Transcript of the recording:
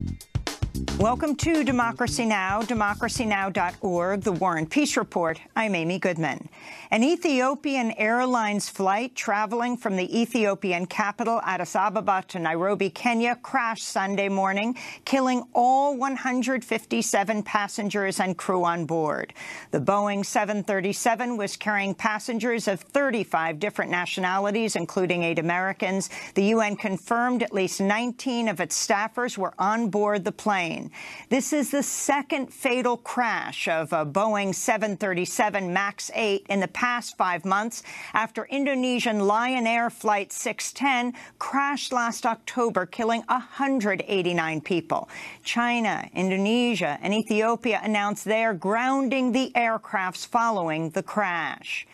you Welcome to Democracy Now!, democracynow.org, The War and Peace Report. I'm Amy Goodman. An Ethiopian Airlines flight traveling from the Ethiopian capital, Addis Ababa, to Nairobi, Kenya, crashed Sunday morning, killing all 157 passengers and crew on board. The Boeing 737 was carrying passengers of 35 different nationalities, including eight Americans. The UN confirmed at least 19 of its staffers were on board the plane. This is the second fatal crash of a Boeing 737 MAX 8 in the past five months after Indonesian Lion Air Flight 610 crashed last October, killing 189 people. China, Indonesia and Ethiopia announced they are grounding the aircrafts following the crash.